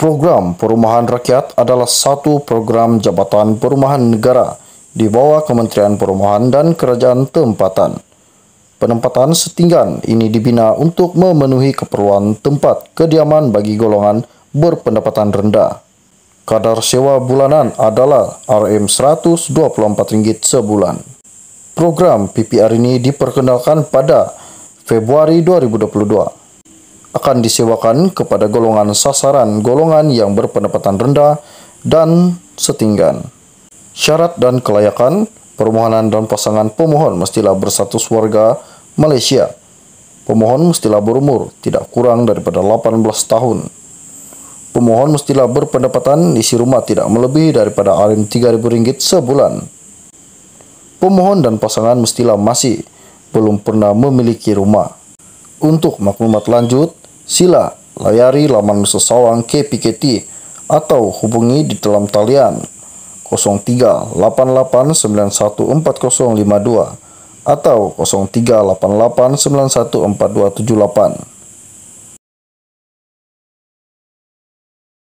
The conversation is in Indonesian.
Program Perumahan Rakyat adalah satu program Jabatan Perumahan Negara di bawah Kementerian Perumahan dan Kerajaan Tempatan. Penempatan setinggan ini dibina untuk memenuhi keperluan tempat kediaman bagi golongan berpendapatan rendah. Kadar sewa bulanan adalah RM124 sebulan. Program PPR ini diperkenalkan pada Februari 2022 akan disewakan kepada golongan sasaran golongan yang berpendapatan rendah dan setinggan. Syarat dan kelayakan permohonan dan pasangan pemohon mestilah berstatus warga Malaysia. Pemohon mestilah berumur tidak kurang daripada 18 tahun. Pemohon mestilah berpendapatan isi rumah tidak melebihi daripada RM3.000 sebulan. Pemohon dan pasangan mestilah masih belum pernah memiliki rumah. Untuk maklumat lanjut, sila layari laman Sesawang KPKT atau hubungi di dalam talian 0388914052 atau 0388914278.